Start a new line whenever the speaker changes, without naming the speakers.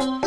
you